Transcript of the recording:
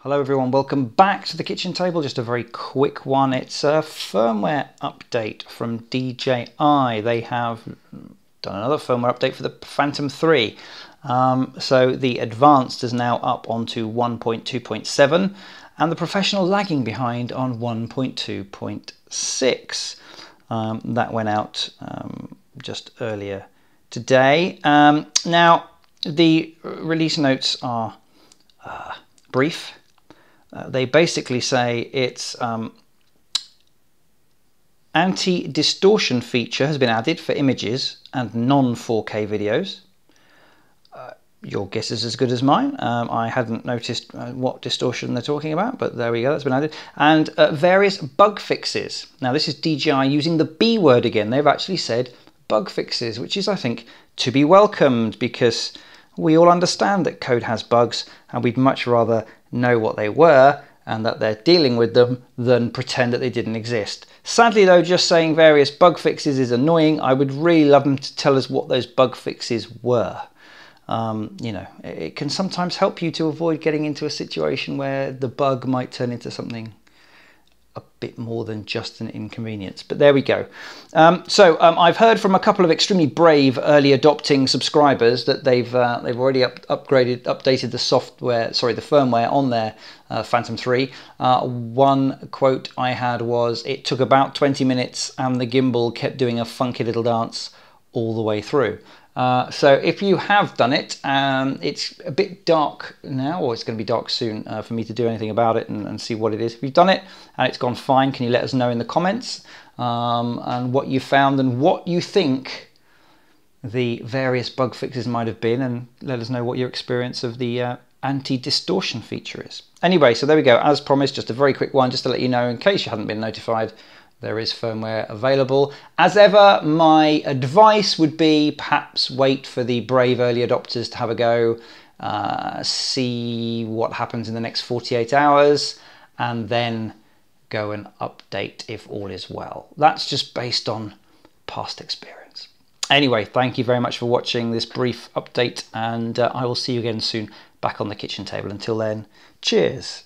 Hello everyone, welcome back to the kitchen table. Just a very quick one. It's a firmware update from DJI. They have done another firmware update for the Phantom 3. Um, so the advanced is now up onto 1.2.7 and the professional lagging behind on 1.2.6. Um, that went out um, just earlier today. Um, now the release notes are uh, brief uh, they basically say its um, anti-distortion feature has been added for images and non-4K videos. Uh, your guess is as good as mine. Um, I hadn't noticed uh, what distortion they're talking about, but there we go, that's been added. And uh, various bug fixes. Now this is DJI using the B word again. They've actually said bug fixes, which is, I think, to be welcomed because we all understand that code has bugs and we'd much rather know what they were and that they're dealing with them than pretend that they didn't exist. Sadly though, just saying various bug fixes is annoying. I would really love them to tell us what those bug fixes were. Um, you know, it can sometimes help you to avoid getting into a situation where the bug might turn into something a bit more than just an inconvenience. But there we go. Um, so um, I've heard from a couple of extremely brave early adopting subscribers that they've uh, they've already up, upgraded, updated the software, sorry, the firmware on their uh, Phantom 3. Uh, one quote I had was, "It took about 20 minutes, and the gimbal kept doing a funky little dance all the way through." Uh, so if you have done it, um, it's a bit dark now, or it's going to be dark soon uh, for me to do anything about it and, and, see what it is. If you've done it and it's gone fine, can you let us know in the comments um, and what you found and what you think the various bug fixes might have been and let us know what your experience of the uh, anti-distortion feature is. Anyway, so there we go. As promised, just a very quick one just to let you know in case you hadn't been notified there is firmware available. As ever, my advice would be perhaps wait for the brave early adopters to have a go, uh, see what happens in the next 48 hours, and then go and update if all is well. That's just based on past experience. Anyway, thank you very much for watching this brief update, and uh, I will see you again soon back on the kitchen table. Until then, cheers.